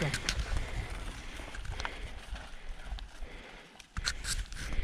Yeah.